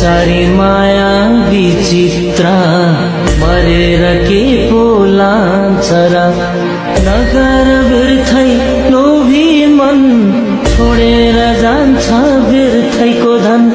सारी माया विचित्र मरेर के पो लान्छ र नगर बिर्थै लोभी मन छोडेर जान्छ बिर्थैको धन।